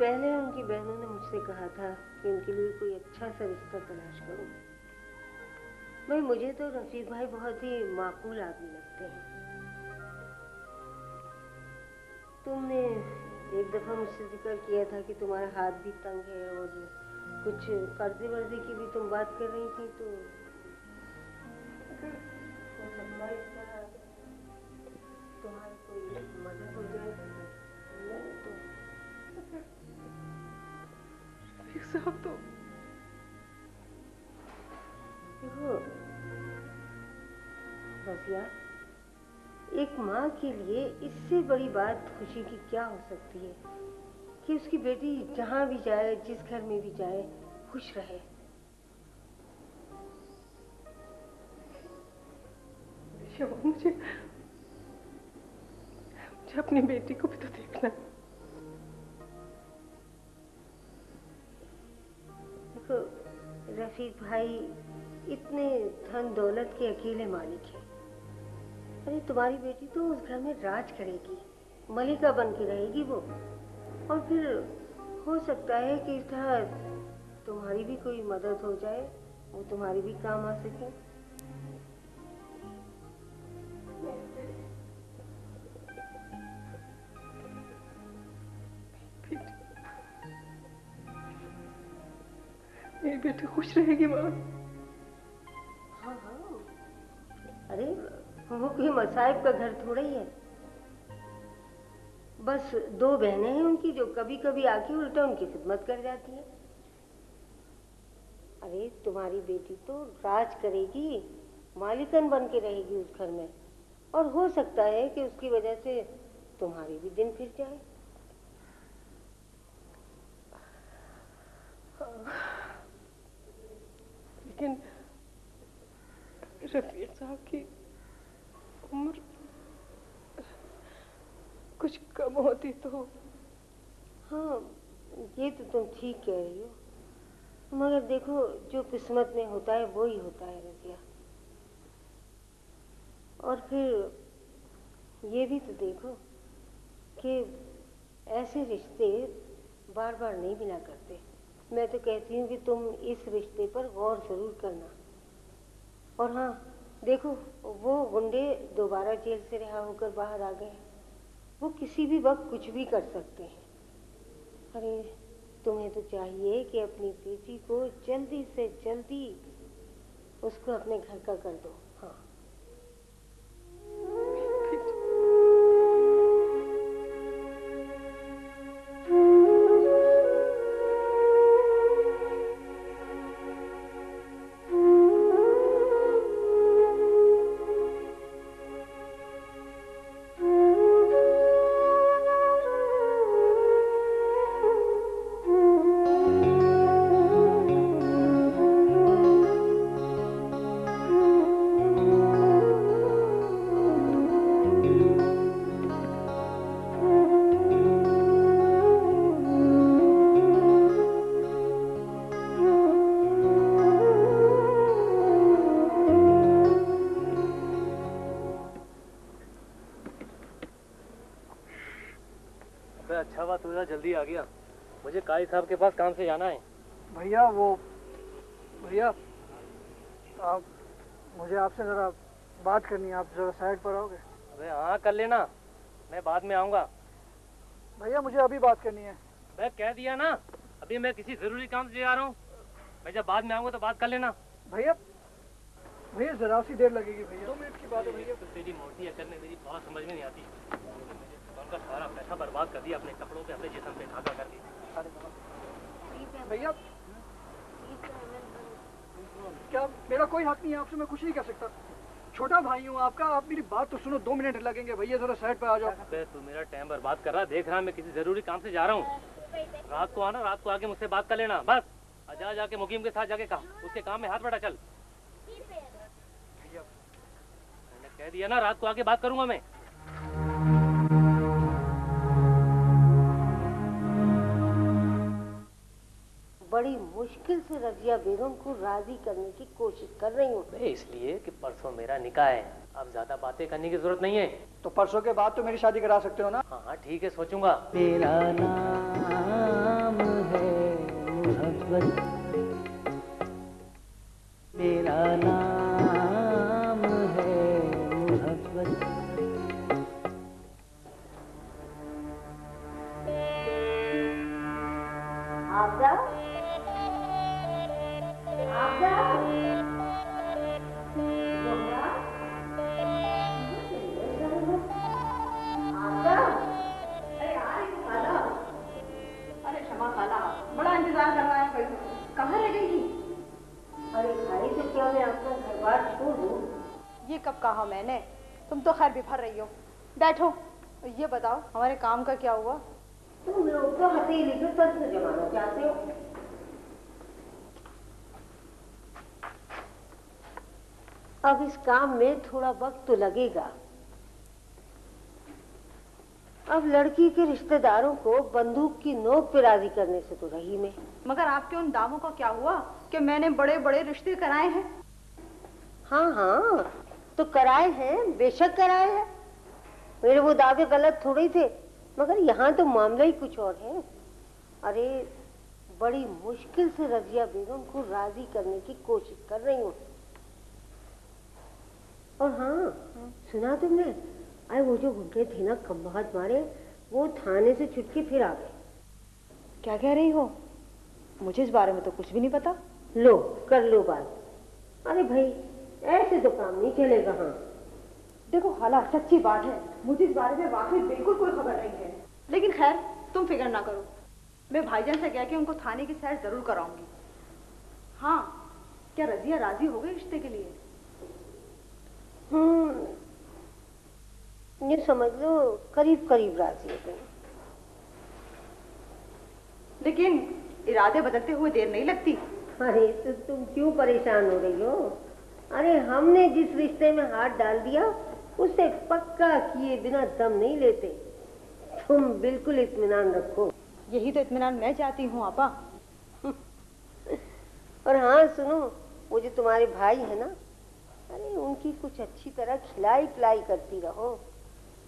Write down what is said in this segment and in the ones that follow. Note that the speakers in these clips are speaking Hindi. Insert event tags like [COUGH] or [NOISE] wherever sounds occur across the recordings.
पहले उनकी बहनों ने मुझसे कहा था कि उनके लिए कोई अच्छा सा रिश्ता तलाश करो। भाई, मुझे तो रफीक भाई बहुत ही माकूल आदमी लगते हैं। तुमने एक दफ़ा मुझसे ज़िक्र किया था कि तुम्हारा हाथ भी तंग है और कुछ कर्जे वर्जे की भी तुम बात कर रही थी तो तरह तुम्हारी कोई साहब रजिया एक माँ के लिए इससे बड़ी बात खुशी की क्या हो सकती है? कि उसकी बेटी जहाँ भी जाए, जिस घर में भी जाए, खुश रहे। मुझे मुझे अपनी बेटी को भी तो देखना है। रफीक भाई इतने धन दौलत के अकेले मालिक हैं। अरे तुम्हारी बेटी तो उस घर में राज करेगी, मलिका बन के रहेगी वो। और फिर हो सकता है कि इस तरह तुम्हारी भी कोई मदद हो जाए, वो तुम्हारी भी काम आ सके। मेरी बेटी खुश रहेगी, माँ। हाँ हाँ। अरे वो कोई मसाइब का घर थोड़ा ही है। बस दो बहनें हैं उनकी जो कभी कभी आके उल्टा उनकी खिदमत कर जाती है। अरे, तुम्हारी बेटी तो राज करेगी, मालिकन बन के रहेगी उस घर में। और हो सकता है कि उसकी वजह से तुम्हारी भी दिन फिर जाए लेकिन रफीक साहब की उम्र कुछ कम होती तो हाँ ये तो तुम ठीक कह रही हो। मगर देखो, जो किस्मत में होता है, वो ही होता है रजिया। और फिर ये भी तो देखो कि ऐसे रिश्ते बार बार नहीं बिना करते। मैं तो कहती हूँ कि तुम इस रिश्ते पर गौर ज़रूर करना। और हाँ देखो, वो गुंडे दोबारा जेल से रिहा होकर बाहर आ गए। वो किसी भी वक्त कुछ भी कर सकते हैं। अरे, तुम्हें तो चाहिए कि अपनी बेटी को जल्दी से जल्दी उसको अपने घर का कर दो। हाँ। मुझे काई साहब के पास काम से जाना है। भैया वो भैया आप मुझे आपसे ज़रा बात करनी है आप ज़रा साइड पर आओगे? अबे हाँ कर लेना। मैं बाद में आऊँगा। भैया मुझे अभी बात करनी है। मैं कह दिया ना अभी मैं किसी ज़रूरी काम से जा रहा हूँ। मैं जब बाद में आऊँगा तो बात कर लेना। भैया भैया ज़रा सी देर लगेगी भैया। दो मिनट की बात है भैया। तो तेरी मोटी अकल में मेरी बात समझ में नहीं आती। उनका सारा पैसा बर्बाद कर दिया अपने कपड़ों पे अपने जिसम पे ढाका करके भैया क्या मेरा कोई हक नहीं है आपसे मैं कुछ नहीं कर सकता। छोटा भाई हूँ आपका आप मेरी बात तो सुनो दो मिनट लगेंगे। भैया जरा साइड पे आ जाओ। अबे तू मेरा टाइम बर्बाद कर रहा देख रहा मैं किसी ज़रूरी काम से जा रहा हूँ। रात को आना रात को आके मुझसे बात कर लेना बस। जा जाके मुकीम के साथ जाके कहा। उसके काम में हाथ बढ़ा चल। मैंने कह दिया ना रात को आके बात करूँगा मैं। मुश्किल से रजिया बेगम को राज़ी करने की कोशिश कर रही हूँ। इसलिए कि परसों मेरा निकाह है। अब ज़्यादा बातें करने की ज़रूरत नहीं है। तो परसों के बाद तो मेरी शादी करा सकते हो ना? हाँ हाँ ठीक है सोचूँगा। तेरा नाम मोहब्बत। मेरा नाम है मोहब्बत। कहाँ रह गई थी अरे भाई तो क्या मैं अपना घर बार छोड़ दूँ। ये कब कहा मैंने? तुम तो खैर बिफर रही हो। बैठो। ये बताओ हमारे काम का क्या हुआ? तुम लोग तो हथेली पे सर से जमाना चाहते हो। अब इस काम में थोड़ा वक्त तो लगेगा। अब लड़की के रिश्तेदारों को बंदूक की नोक पे राज़ी करने से तो रही मैं। मगर आपके उन दावों का क्या हुआ कि मैंने बड़े बड़े रिश्ते कराए हैं? हाँ हाँ तो कराए हैं बेशक कराए हैं। मेरे वो दावे गलत थोड़े थे मगर यहाँ तो मामला ही कुछ और है। अरे बड़ी मुश्किल से रजिया बेगम को राज़ी करने की कोशिश कर रही हूँ। और हाँ सुना तुमने? अरे वो जो गुंडे थे ना कम्बात मारे वो थाने से छुट के फिर आ गए। क्या कह रही हो? मुझे इस बारे में तो कुछ भी नहीं पता। लो कर लो बात। अरे भाई ऐसे तो काम नहीं चलेगा हाँ। देखो खाला सच्ची बात है। मुझे इस बारे में वाकई बिल्कुल कोई खबर नहीं है। लेकिन खैर तुम फ़िक्र ना करो। मैं भाईजान से कह के उनको थाने की सैर ज़रूर कराऊँगी। हाँ क्या रजिया राज़ी हो गई रिश्ते के लिए? हम्म ये समझ लो करीब करीब राज़ी हो गई। लेकिन इरादे बदलते हुए देर नहीं लगती। अरे तो तुम क्यों परेशान हो रही हो? अरे हमने जिस रिश्ते में हाथ डाल दिया उसे पक्का किए बिना दम नहीं लेते। तुम बिल्कुल इत्मीनान रखो। यही तो इत्मीनान मैं चाहती हूँ आपा। [LAUGHS] और हाँ सुनो वो जो तुम्हारे भाई है ना अरे उनकी कुछ अच्छी तरह खिलाई पिलाई करती रहो।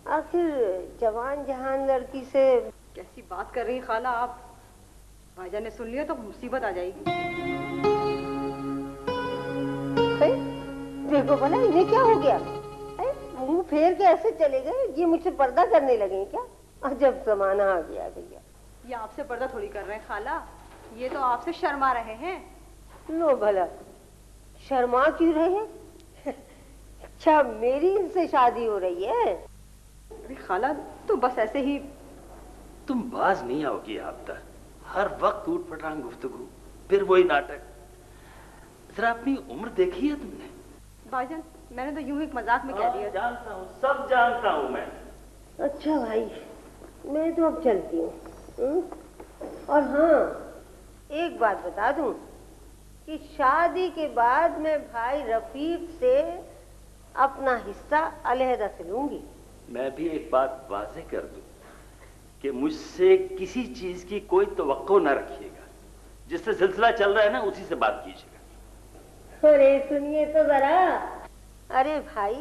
आखिर जवान जहान लड़की से कैसी बात कर रही खाला आप? भाईजान ने सुन लिया तो मुसीबत आ जाएगी? देखो भला इन्हें क्या हो गया? मुँह फेर के ऐसे चले गए ये मुझसे पर्दा करने लगे क्या? अजब जमाना आ गया भैया। ये आपसे पर्दा थोड़ी कर रहे हैं खाला। ये तो आपसे शर्मा रहे हैं। लो भला शर्मा क्यों रहे हैं? [LAUGHS] अच्छा मेरी इनसे शादी हो रही है। अरे खाला तो बस ऐसे ही तुम बाज नहीं आओगी आप तक। हर वक्त उठ पटांग गुफ्तगु फिर वही नाटक। जरा अपनी उम्र देखी है तुमने? भाईजान मैंने तो यूँ ही मज़ाक में कह दिया। जानता हूँ सब जानता हूँ मैं। अच्छा भाई मैं तो अब चलती हूँ हम्म? और हाँ एक बात बता दूँ कि शादी के बाद मैं भाई रफीक से अपना हिस्सा अलहदा से लूँगी। मैं भी एक बात वाजे कर दूँ कि मुझसे किसी चीज़ की कोई तो न रखिएगा। जिससे सिलसिला चल रहा है ना, उसी से बात कीजिएगा। अरे, सुनिए तो जरा। अरे भाई,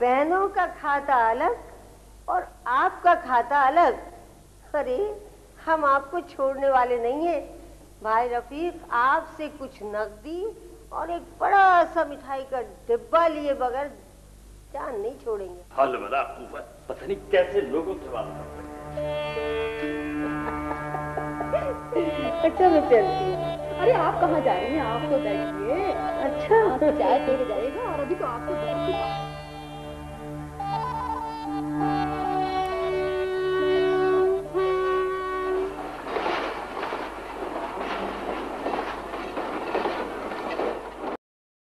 बहनों का खाता अलग और आपका खाता अलग। अरे, हम आपको छोड़ने वाले नहीं है। भाई रफीक, आपसे कुछ नकदी और एक बड़ा सा मिठाई का डिब्बा लिए बगैर जान नहीं छोड़ेंगे। हल वला कुव्वत पता नहीं कैसे लोगों के बात करते अच्छा मैं चलती हूँ अरे आप कहाँ जा रही हैं? आप तो बैठिए। अच्छा। चाय पी जाएगा जाइएगा और अभी तो आपको